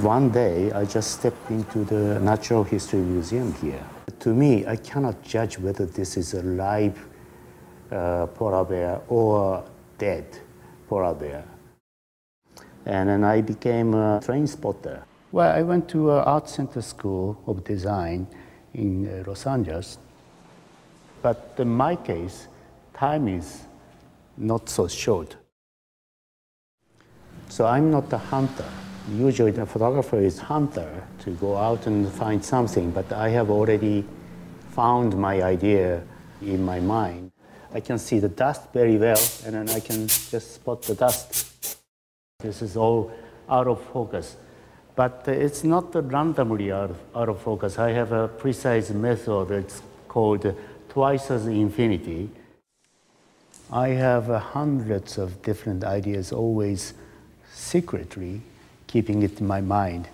One day, I just stepped into the Natural History Museum here. To me, I cannot judge whether this is a live uh, polar bear or dead polar bear. And then I became a train spotter. Well, I went to uh, Art Center School of Design in uh, Los Angeles. But in my case, time is not so short. So I'm not a hunter. Usually the photographer is hunter to go out and find something, but I have already found my idea in my mind. I can see the dust very well, and then I can just spot the dust. This is all out of focus. But it's not randomly out of, out of focus. I have a precise method. It's called twice as infinity. I have hundreds of different ideas always secretly keeping it in my mind.